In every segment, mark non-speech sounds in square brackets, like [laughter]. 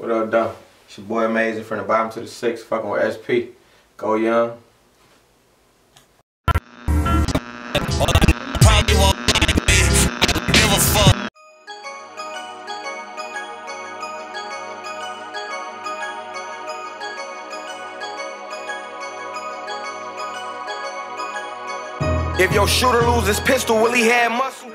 What up, though? It's your boy Amazing from the bottom to the six, fucking with SP. Go young. Probably won't like me. I don't give a fuck. If your shooter lose his pistol, will he have muscle?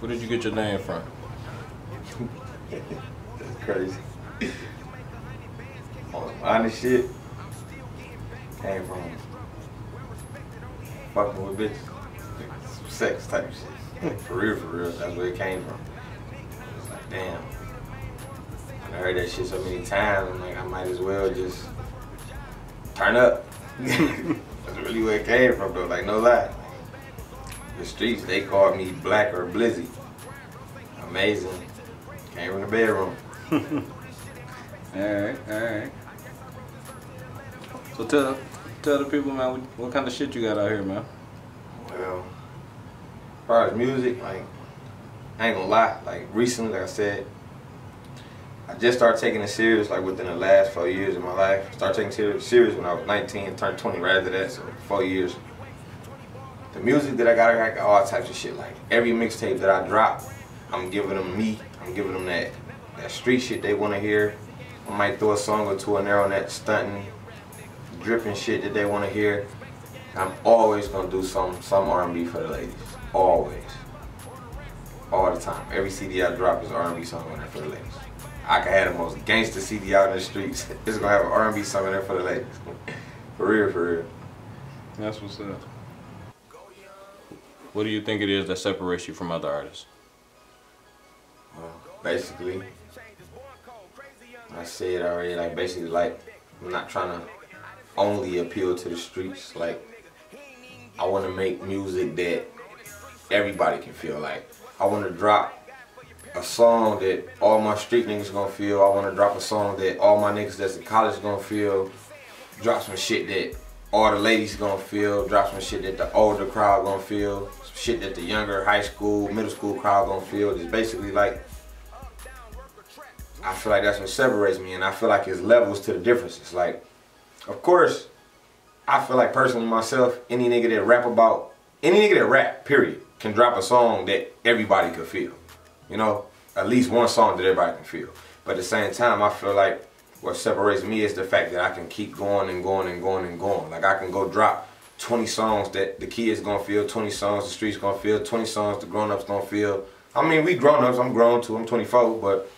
Where did you get your name from? [laughs] That's crazy. On honest shit, came from fucking with bitches. Sex type shit. For real, for real. That's where it came from. It was like, damn. I heard that shit so many times, I'm like, I might as well just turn up. [laughs] That's really where it came from, though. Like, no lie. The streets, they called me Black or Blizzy. Amazing. Came from the bedroom. Alright, alright. So tell tell the people, man, what, kind of shit you got out here, man? Well, as far as music, like, I ain't gonna lie, like, recently, like I said, I just started taking it serious, like, within the last four years of my life. Started taking serious, serious when I was 19, turned 20 right after that, so four years. The music that I got, I got all types of shit. Like, every mixtape that I drop, I'm giving them me, I'm giving them that, that street shit they wanna hear. I might throw a song or two in there on that stunting, dripping shit that they wanna hear. I'm always gonna do some some R&B for the ladies. Always. All the time. Every CD I drop is R&B song on there for the ladies. I can have the most gangster CD out in the streets. [laughs] It's gonna have an R&B song on there for the ladies. for real, for real. That's what's up. What do you think it is that separates you from other artists? Well, basically, I said already. Like basically, like I'm not trying to only appeal to the streets. Like I want to make music that everybody can feel. Like I want to drop a song that all my street niggas gonna feel. I want to drop a song that all my niggas that's in college gonna feel. Drop some shit that all the ladies gonna feel. Drop some shit that the older crowd gonna feel. Some shit that the younger high school, middle school crowd gonna feel. It's basically like I feel like that's what separates me, and I feel like it's levels to the differences. Like, of course, I feel like personally myself, any nigga that rap about any nigga that rap, period, can drop a song that everybody could feel. You know, at least one song that everybody can feel. But at the same time, I feel like what separates me is the fact that I can keep going and going and going and going. Like I can go drop 20 songs that the kids gonna feel, 20 songs the streets gonna feel, 20 songs the grown-ups gonna feel. I mean, we grown-ups, I'm grown too, I'm 24, but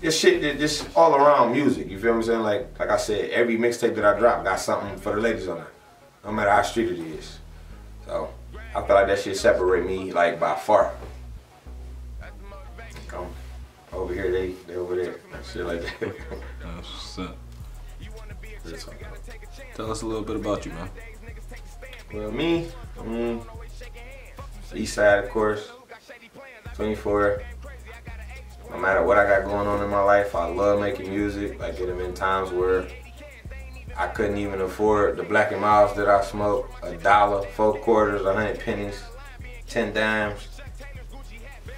this shit, it- this all around music. You feel what I'm saying? Like, like I said, every mixtape that I drop got something for the ladies on it, no matter how street it is. So I feel like that shit separate me like by far. Over here, they they over there, shit like that. [laughs] That's what's up. Tell us a little bit about you, man. well, me, mm, East Side, of course, 24. No matter what I got going on in my life, I love making music. Like there have been times where I couldn't even afford the Black and Milds that I smoke. A dollar, four quarters, a hundred pennies, ten dimes.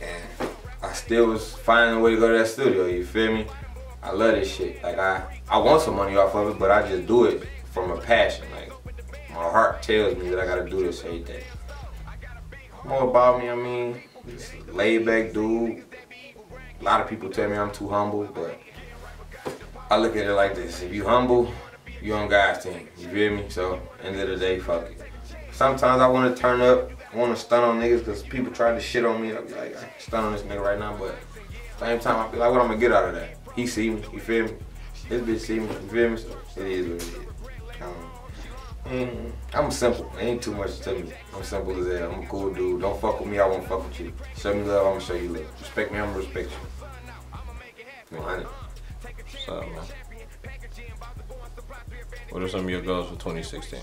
And I still was finding a way to go to that studio, you feel me? I love this shit. Like I, I want some money off of it, but I just do it from a passion. Like my heart tells me that I gotta do this every day. More about me, I mean, laid back dude. A lot of people tell me I'm too humble, but I look at it like this. If you humble, you on God's team. You feel me? So, end of the day, fuck it. Sometimes I want to turn up, I want to stun on niggas because people try to shit on me. I'll be like, I stun on this nigga right now, but same time, I feel like what I'm going to get out of that? He see me, you feel me? This bitch see me, you feel me? So, it is what it is. Mm, I'm simple. Ain't too much to me. I'm simple as hell. I'm a cool dude. Don't fuck with me, I won't fuck with you. Show me love, I'm gonna show you love. Respect me, I'm gonna respect you. 100. What's up, man? What are some of your goals for 2016?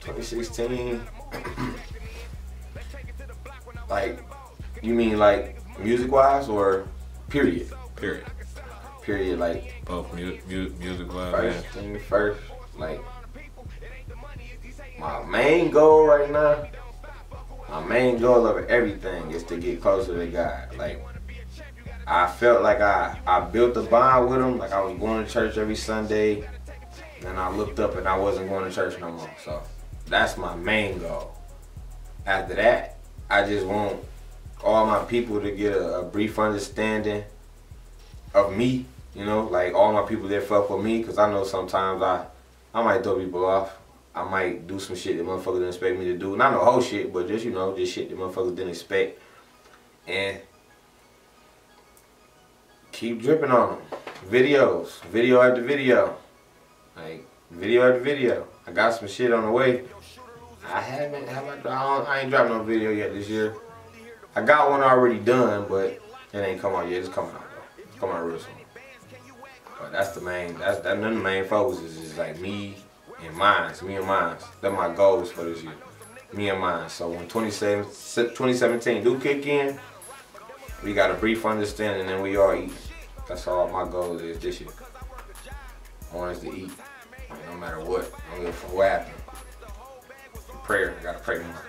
2016. [clears throat] like, you mean like music wise or period? Period. Period, like Both mu- mu- music wise first thing first, like my main goal right now, my main goal of everything is to get closer to God. Like I felt like I, I built a bond with him. Like I was going to church every Sunday. And I looked up and I wasn't going to church no more. So that's my main goal. After that, I just want all my people to get a, a brief understanding of me. You know, like all my people that fuck with me, because I know sometimes I I might throw people off. I might do some shit that motherfuckers didn't expect me to do. Not no whole shit, but just, you know, just shit that motherfuckers didn't expect. And keep dripping on them. Videos. Video after video. Like, video after video. I got some shit on the way. I haven't, have I, I, ain't dropped no video yet this year. I got one already done, but it ain't come out yet. It's coming out though. It's coming out real soon. But that's the main, that's that, none of the main focuses is like me and mines, me and mines. That's my goals for this year. Me and mine. So when 2017 do kick in, we got a brief understanding and we all eat. That's all my goal is this year. I want us to eat. no matter what. I don't give a fuck what happens. Prayer. I gotta pray more.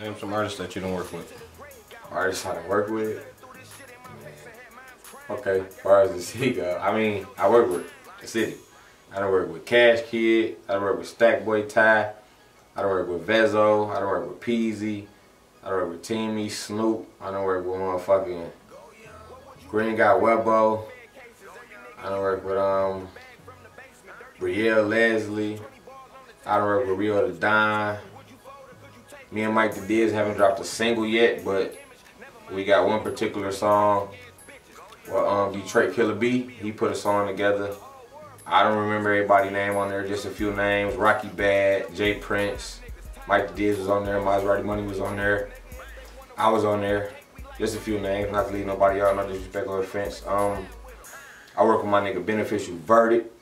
Name some artists that you don't work with. Artists I don't work with. Okay, as far as the city go, I mean, I work with the city. I don't work with Cash Kidd. I don't work with Stack Boy Ty. I don't work with Vezo. I don't work with Peezy. I don't work with Teamy, Snoop. I don't work with motherfucking Green Got Webbo. I don't work with um Brielle Leslie. I don't work with Rio the Don. Me and Mike the Diz haven't dropped a single yet, but we got one particular song. Well, um, Detroit Killer B, he put a song together. I don't remember everybody's name on there, just a few names. Rocky Bad, Jay Prince, Mike Diz was on there, Maserati Money was on there. I was on there. Just a few names, not to leave nobody out, no disrespect or offense. Um, I work with my nigga Beneficial Verdict.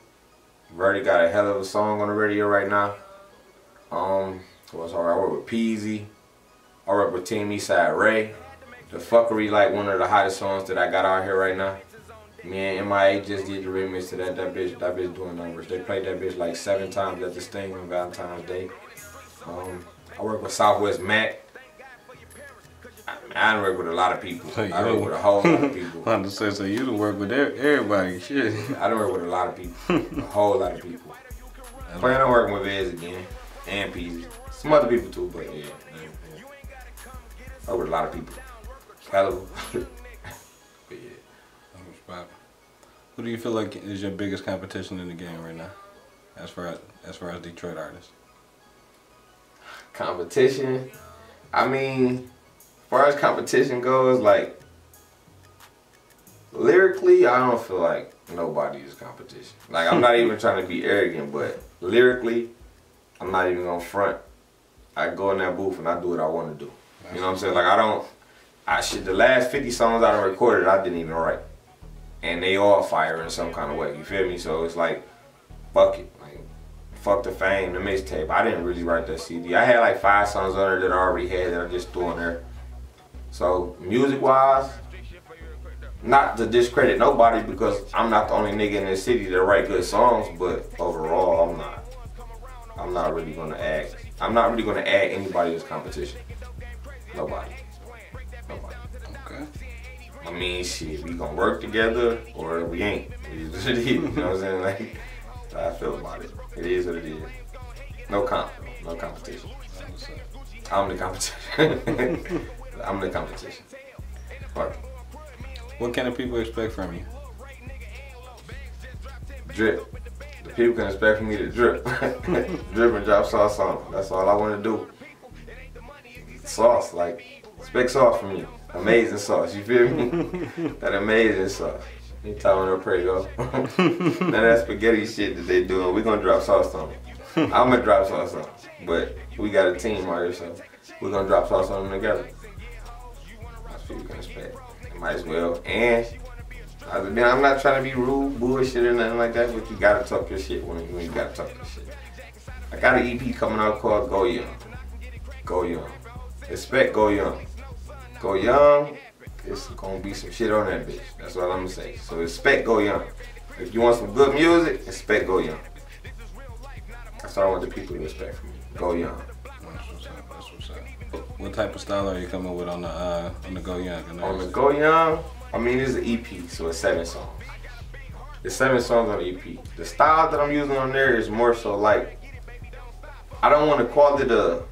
Verdict got a hell of a song on the radio right now. Um, what's all right? I work with Peezy. I work with Team Eastside Ray. The Fuckery like one of the hottest songs that I got out here right now. Me and MIA just did the remix to that. That bitch, that bitch doing numbers. They played that bitch like seven times at the Sting on Valentine's Day. Um, I work with Southwest Mac. I, don't work with a lot of people. I work with a whole lot of [laughs] people. I say so. You don't work with everybody. Shit. I don't work with a lot of people. [laughs] a whole lot of people. Plan on working with Vez again and Peezy. Some other people too, but yeah. yeah. I work with a lot of people. Hello. [laughs] Who do you feel like is your biggest competition in the game right now, as far as as far as Detroit artists? Competition. I mean, as far as competition goes, like lyrically, I don't feel like nobody is competition. Like I'm not [laughs] even trying to be arrogant, but lyrically, I'm not even gonna front. I go in that booth and I do what I want to do. You know what I'm saying? Like I don't. I should. The last 50 songs I recorded, I didn't even write, and they all fire in some kind of way. You feel me? So it's like, fuck it. Like, fuck the fame, the mixtape. I didn't really write that CD. I had like five songs on there that I already had that I just threw there. So music wise, not to discredit nobody because I'm not the only nigga in this city that write good songs, but overall I'm not. I'm not really gonna add. I'm not really gonna add anybody to this competition. Nobody. Mean, shit, we gonna work together or we ain't. It is what it is. You know what I'm saying? Like, how I feel about it. It is what it is. No comp, no competition. I'm the competition. [laughs] I'm the competition. What? What can the people expect from you? Drip. The people can expect from me to drip. [laughs] drip and drop sauce on them. That's all I want to do. Sauce, like, expect sauce from me. Amazing sauce, you feel me? [laughs] that amazing sauce. Anytime when I pray, go. [laughs] now that spaghetti shit that they doing, we gonna drop sauce on them. I'm gonna drop sauce on. But we got a team here, so we're gonna drop sauce on them together you can expect. Might as well. And I mean, I'm not trying to be rude, bullshit, or nothing like that, but you gotta talk your shit when, when you gotta talk your shit. I got an EP coming out called Go Young. Go Young. Expect Go Young. Go Young. It's gonna be some shit on that bitch. That's all I'm gonna say. So expect Go Young. If you want some good music, expect Go Young. That's all I want the people to expect from me. Go Young. That's what's up. That's what's up. What type of style are you coming with on the uh, on the Go Young? On the it's- Go Young, I mean, it's an EP, so it's seven songs. There's seven songs on the EP. The style that I'm using on there is more so like, I don't want to call it a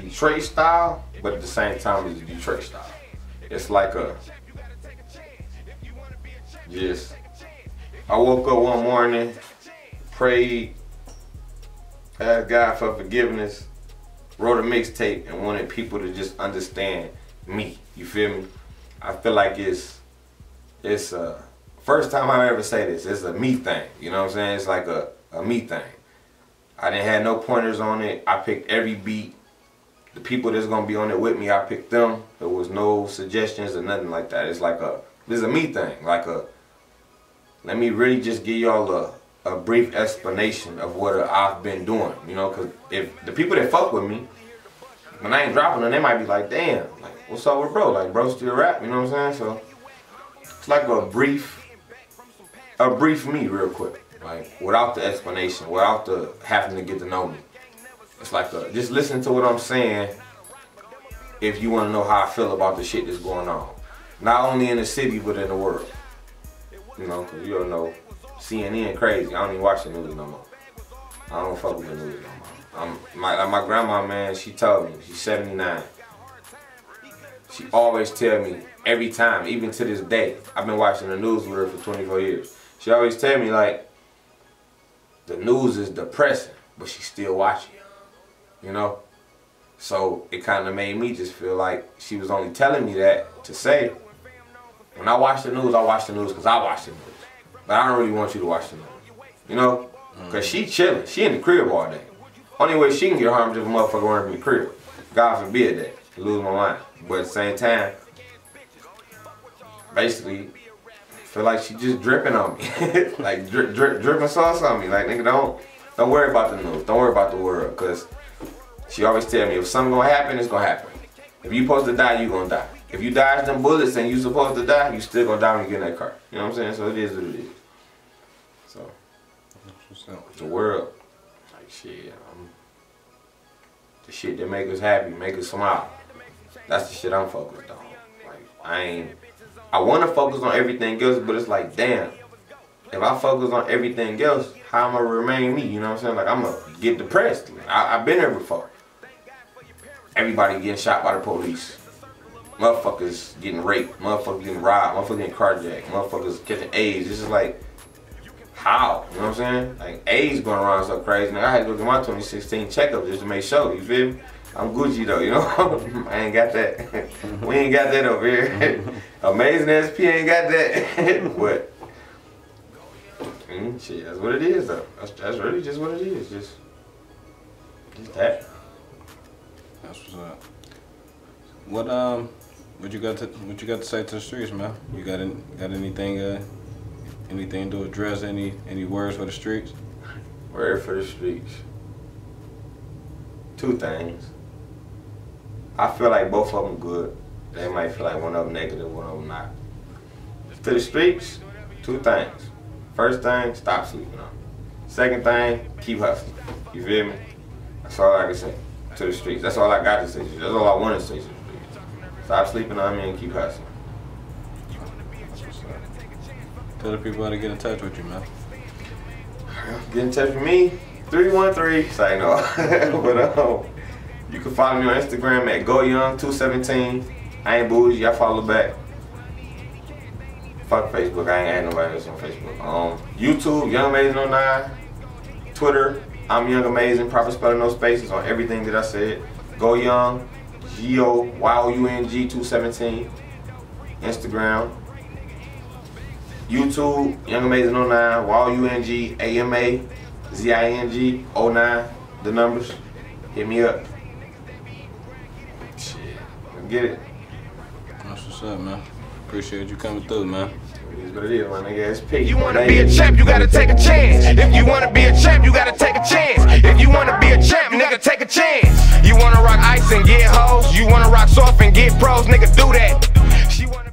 Detroit style, but at the same time, it's Detroit style. It's like a, just, I woke up one morning, prayed, asked God for forgiveness, wrote a mixtape, and wanted people to just understand me. You feel me? I feel like it's it's a first time I ever say this. It's a me thing. You know what I'm saying? It's like a, a me thing. I didn't have no pointers on it. I picked every beat. The people that's gonna be on it with me, I picked them. There was no suggestions or nothing like that. It's like a this is a me thing. Like a let me really just give y'all a a brief explanation of what I've been doing. You know, cause if the people that fuck with me, when I ain't dropping them, they might be like, damn, like, what's up with bro? Like, bro still rap, you know what I'm saying? So, it's like a brief, a brief me real quick. Like, without the explanation, without the having to get to know me. It's like, a, just listen to what I'm saying if you want to know how I feel about the shit that's going on. Not only in the city, but in the world. You know, because you don't know, CNN crazy. I don't even watch the news no more. I don't fuck with the news no more. I'm, my, my grandma, man, she told me, she's 79. She always tell me every time, even to this day, I've been watching the news with her for 24 years. She always tell me like, the news is depressing, but she's still watching. You know? So it kind of made me just feel like she was only telling me that to say, when I watch the news, I watch the news because I watch the news. But I don't really want you to watch the news. You know? Mm. Because she chilling. She in the crib all day. Only way she can get harmed is if a motherfucker run in the crib. God forbid that. I lose my mind. But at the same time, basically, feel like she just dripping on me. [laughs] like drip, drip, dripping sauce on me. Like nigga, don't don't worry about the news. Don't worry about the world. Cause she always tell me if something gonna happen, it's gonna happen. If you supposed to die, you gonna die. If you dodge them bullets and you supposed to die, you still gonna die when you get in that car. You know what I'm saying? So it is what it is. So the world. Like shit, I'm, the shit that make us happy, make us smile. That's the shit I'm focused on. Like I ain't. I want to focus on everything else, but it's like, damn. If I focus on everything else, how am I remain me? You know what I'm saying? Like I'm gonna get depressed. I've been there before. Everybody getting shot by the police. Motherfuckers getting raped. Motherfuckers getting robbed. Motherfuckers getting carjacked. Motherfuckers catching AIDS. This is like, how? You know what I'm saying? Like AIDS going around so crazy. Now I had to go to my 2016 checkup just to make sure. You feel me? I'm Gucci though, you know. [laughs] I ain't got that. [laughs] we ain't got that over here. [laughs] Amazing SP ain't got that. but mm, shit, that's what it is though. That's, that's really just what it is. Just, just that. That's what's up. What um, what you got to what you got to say to the streets, man? You got any, got anything uh, anything to address? Any any words for the streets? Word for the streets. Two things. I feel like both of them good. They might feel like one of them negative, one of them not. To the streets, two things. First thing, stop sleeping on. Second thing, keep hustling. You feel me? That's all I can say. To the streets. That's all I got to say. to you. That's all I want to say to streets. Stop sleeping on me and keep hustling. That's what's up. Tell the people how to get in touch with you, man. Get in touch with me, 313. Say no. [laughs] but um, you can follow me on Instagram at GoYoung217. I ain't bougie, I follow back. Fuck Facebook, I ain't adding nobody else on Facebook. Um, YouTube, Young Amazing 09. Twitter, I'm Young Amazing, proper spelling, no spaces on everything that I said. Go Young, G O Y O U N G 217. Instagram, YouTube, Young Amazing 09, Y-O-U-N-G, A-M-A, Z-I-N-G, 09, the numbers. Hit me up. Shit, get it. That's what's up, man. Appreciate you coming through, man. Is what it is, my nigga. It's. You wanna be a champ, you gotta take a chance. If you wanna be a champ, you gotta take a chance. If you wanna be a champ, nigga, take a chance. You wanna rock ice and get hoes. You wanna rock soft and get pros, nigga, do that.